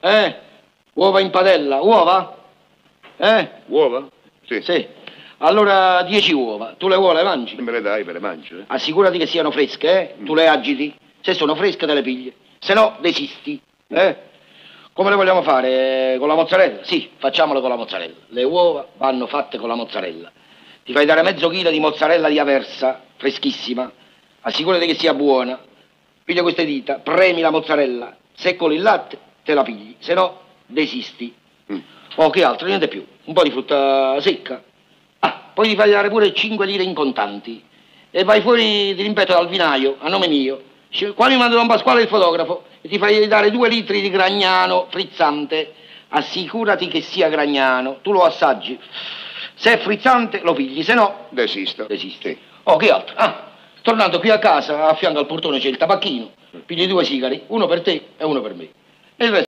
Eh? Uova in padella, uova? Eh? Uova? Sì. Sì. Allora 10 uova. Tu le vuole, le mangi? Me le dai, me le mangio. Eh? Assicurati che siano fresche, eh? Tu le agiti. Se sono fresche te le pigli. Se no, desisti. Eh? Come le vogliamo fare? Con la mozzarella? Sì, facciamole con la mozzarella. Le uova vanno fatte con la mozzarella. Ti fai dare mezzo chilo di mozzarella di Aversa, freschissima. Assicurati che sia buona. Piglia queste dita, premi la mozzarella. Se coli il latte, te la pigli. Se no, desisti. Mm. Oh, che altro? Niente più. Un po' di frutta secca. Ah, poi ti fai dare pure 5 lire in contanti. E vai fuori, ti ripeto, dal vinaio, a nome mio. Qua mi manda Don Pasquale il fotografo e ti fai dare due litri di gragnano frizzante. Assicurati che sia gragnano. Tu lo assaggi. Se è frizzante lo pigli, se no Desisto. desisti. Oh, che altro? Ah, tornando qui a casa, a fianco al portone c'è il tabacchino. Pigli due sigari, uno per te e uno per me. E il resto